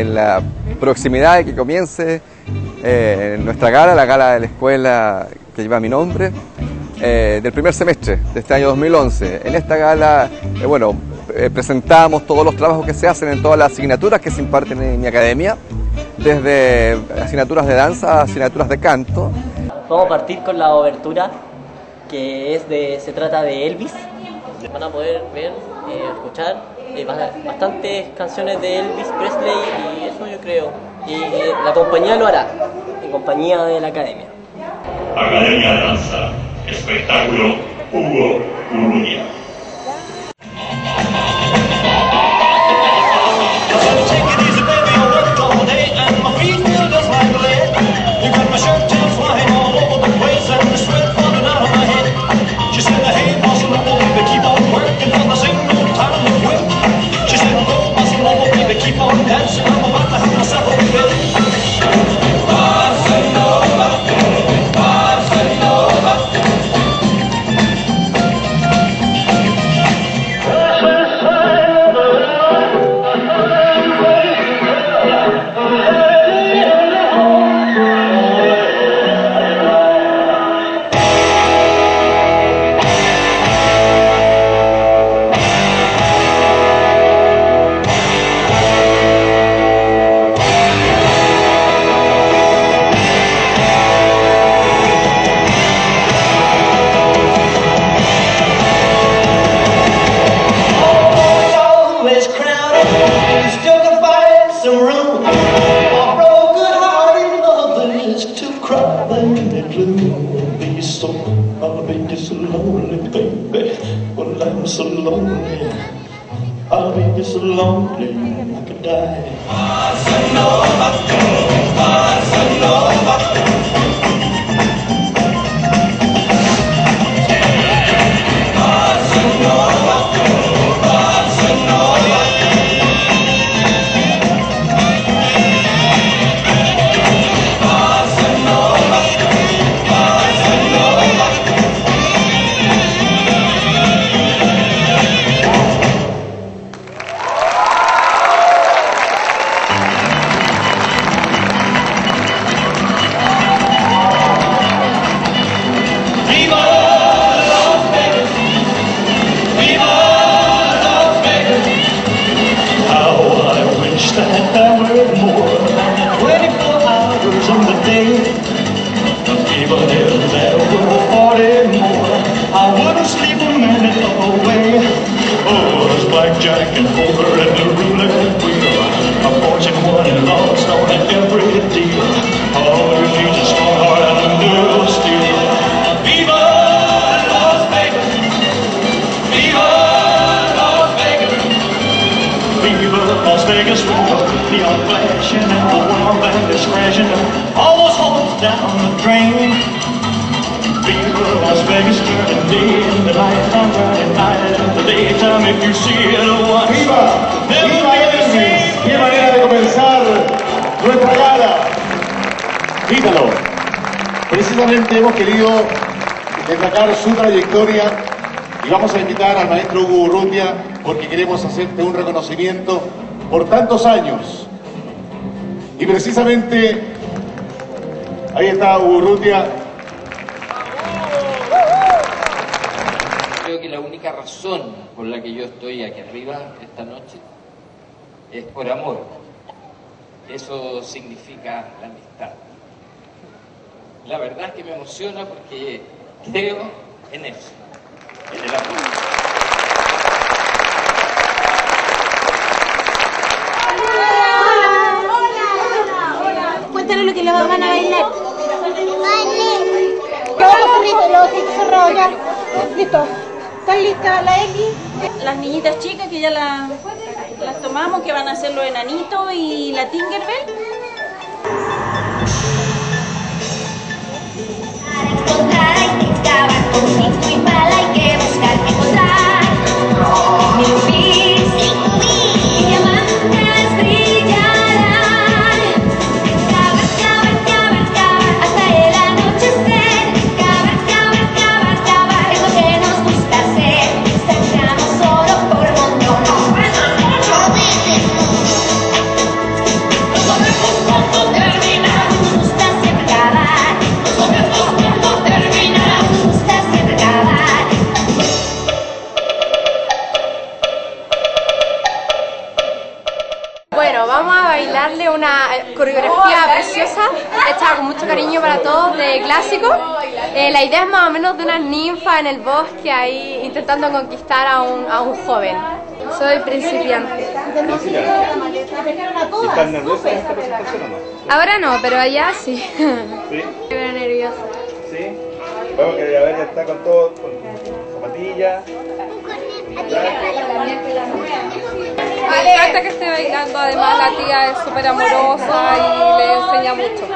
en la proximidad de que comience eh, nuestra gala, la gala de la escuela que lleva mi nombre, eh, del primer semestre de este año 2011. En esta gala, eh, bueno, presentamos todos los trabajos que se hacen en todas las asignaturas que se imparten en mi academia, desde asignaturas de danza a asignaturas de canto. Vamos a partir con la obertura, que es de, se trata de Elvis. Van a poder ver, escuchar bastantes canciones de Elvis Presley y eso yo creo. Y la compañía lo hará, en compañía de la academia. Academia de Danza, espectáculo Hugo be so, I'll be so lonely, baby. Well, I'm so lonely, I'll be so lonely, I could die. Ah, so no, I no, and Urrutia. Precisamente hemos querido destacar su trayectoria y vamos a invitar al maestro Hugo Urrutia porque queremos hacerte un reconocimiento por tantos años. Y precisamente ahí está Hugo Urrutia. Creo que la única razón por la que yo estoy aquí arriba esta noche es por amor. Eso significa la amistad la verdad es que me emociona porque creo en eso, en el amor. Cuéntanos lo que le van a bailar. Listo. ¿Están listas la X? Las niñitas chicas que ya las, las tomamos, que van a hacer los enanitos y la Tinkerbell. Muy mala clásico. Eh, la idea es más o menos de unas ninfas en el bosque ahí intentando conquistar a un, a un joven. Soy principiante. ¿Estás nerviosa en esta presentación o no? Ahora no, pero allá sí. Sí. Estoy nerviosa. Sí. Vamos que a ver, ya está con todo, con zapatillas. Me encanta que esté bailando, además la tía es súper amorosa y le enseña mucho.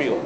El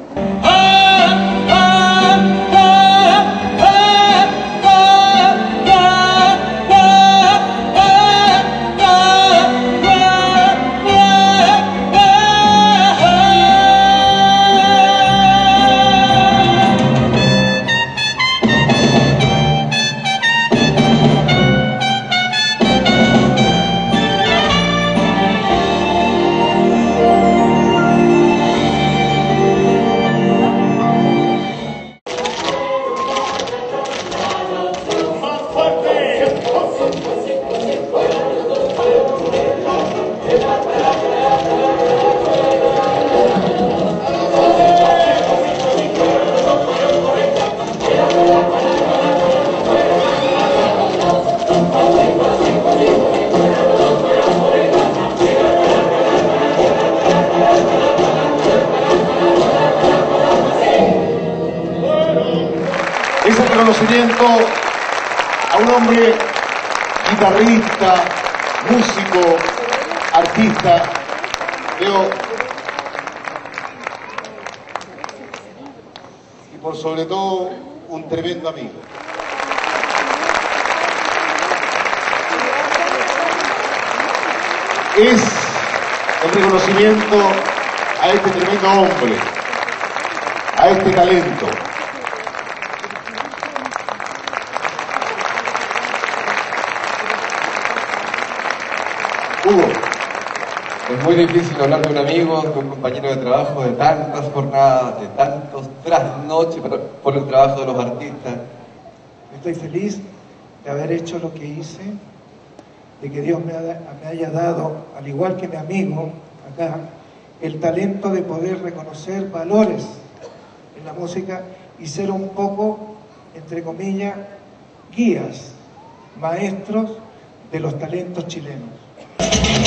reconocimiento a un hombre guitarrista, músico, artista, Leo, y por sobre todo un tremendo amigo. Es el reconocimiento a este tremendo hombre, a este talento. Hugo, Es muy difícil hablar de un amigo, de un compañero de trabajo, de tantas jornadas, de tantos trasnoches por- el trabajo de los artistas. Estoy feliz de haber hecho lo que hice, de que Dios me haya dado, al igual que mi amigo acá, el talento de poder reconocer valores en la música y ser un poco, entre comillas, guías, maestros de los talentos chilenos. Don't you